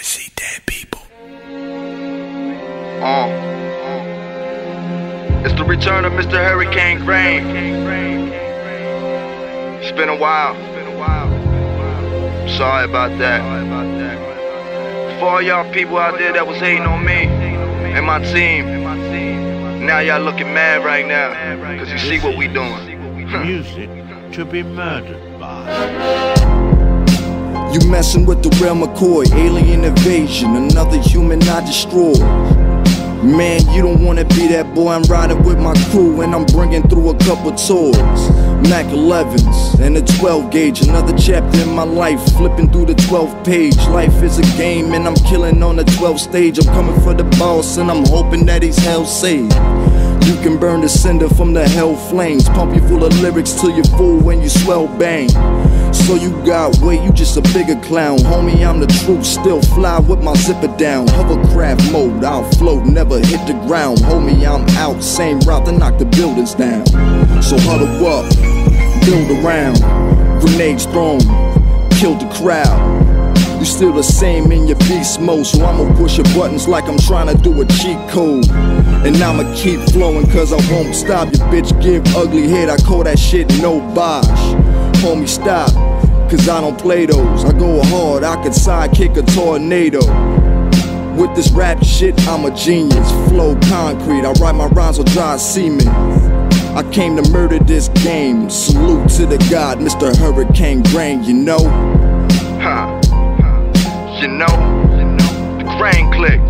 I see dead people. Uh, it's the return of Mr. Hurricane Grain. It's been a while. Sorry about that. For all y'all people out there that was hating on me and my team, now y'all looking mad right now. Cause you see what we doing. Music to be murdered by. You messing with the real McCoy, alien invasion, another human I destroy. Man, you don't wanna be that boy. I'm riding with my crew and I'm bringing through a couple toys. Mac 11s and a 12 gauge, another chapter in my life. Flipping through the 12 page. Life is a game and I'm killing on the 12 stage. I'm coming for the boss and I'm hoping that he's hell saved. You can burn the cinder from the hell flames. Pump you full of lyrics till you're full when you swell bang. So you got weight, you just a bigger clown. Homie, I'm the truth, still fly with my zipper down. Hovercraft mode, I'll float, never hit the ground. Homie, I'm out, same route to knock the buildings down. So huddle up, build around. Grenades thrown, killed the crowd. You still the same in your beast mode, so I'ma push your buttons like I'm trying to do a cheat code. And I'ma keep flowing cause I won't stop. Your bitch give ugly head, I call that shit no bosh homie, stop. Cause I don't play those. I go hard, I can sidekick a tornado. With this rap shit, I'm a genius. Flow concrete, I write my rhymes with dry semen. I came to murder this game. Salute to the god, Mr. Hurricane Grain, you know? You know? You know. The grain click.